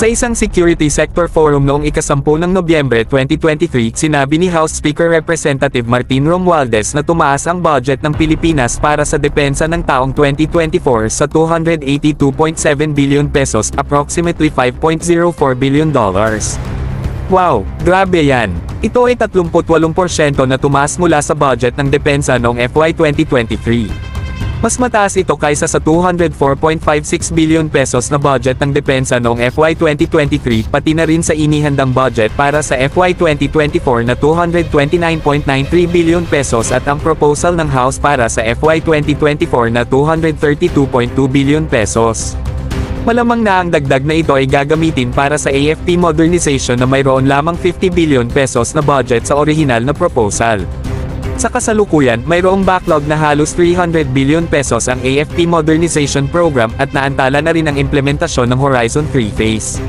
Sa isang security sector forum noong ikasampu ng Nobyembre 2023, sinabi ni House Speaker Representative Martin Romualdez na tumaas ang budget ng Pilipinas para sa depensa ng taong 2024 sa 282.7 billion pesos, approximately 5.04 billion dollars. Wow, grabe yan. Ito ay 38% na tumaas mula sa budget ng depensa noong FY 2023. Mas mataas ito kaysa sa 204.56 billion pesos na budget ng depensa noong FY 2023 pati na rin sa inihandang budget para sa FY 2024 na 229.93 billion pesos at ang proposal ng House para sa FY 2024 na 232.2 billion pesos. Malamang na ang dagdag na ito ay gagamitin para sa AFP modernization na mayroon lamang 50 billion pesos na budget sa orihinal na proposal. Sa kasalukuyan, mayroong backlog na halos 300 billion pesos ang AFP Modernization Program at naantala na rin ang implementasyon ng Horizon 3 phase.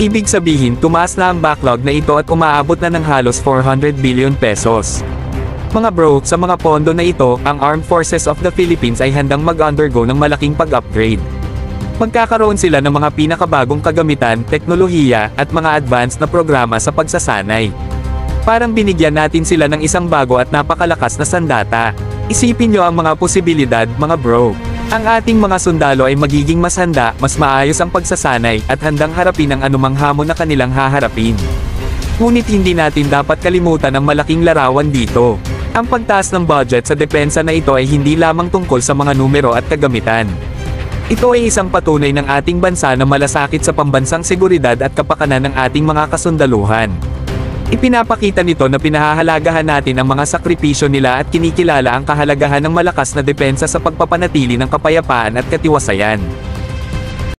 Ibig sabihin, tumaas na ang backlog na ito at umaabot na ng halos 400 billion pesos. Mga bro, sa mga pondo na ito, ang Armed Forces of the Philippines ay handang mag-undergo ng malaking pag-upgrade. Magkakaroon sila ng mga pinakabagong kagamitan, teknolohiya, at mga advanced na programa sa pagsasanay. Parang binigyan natin sila ng isang bago at napakalakas na sandata. Isipin nyo ang mga posibilidad, mga bro. Ang ating mga sundalo ay magiging mas handa, mas maayos ang pagsasanay, at handang harapin ang anumang hamon na kanilang haharapin. Ngunit hindi natin dapat kalimutan ang malaking larawan dito. Ang pagtaas ng budget sa depensa na ito ay hindi lamang tungkol sa mga numero at kagamitan. Ito ay isang patunay ng ating bansa na malasakit sa pambansang seguridad at kapakanan ng ating mga kasundaluhan. Ipinapakita nito na pinahahalagahan natin ang mga sakripisyo nila at kinikilala ang kahalagahan ng malakas na depensa sa pagpapanatili ng kapayapaan at katiwasayan.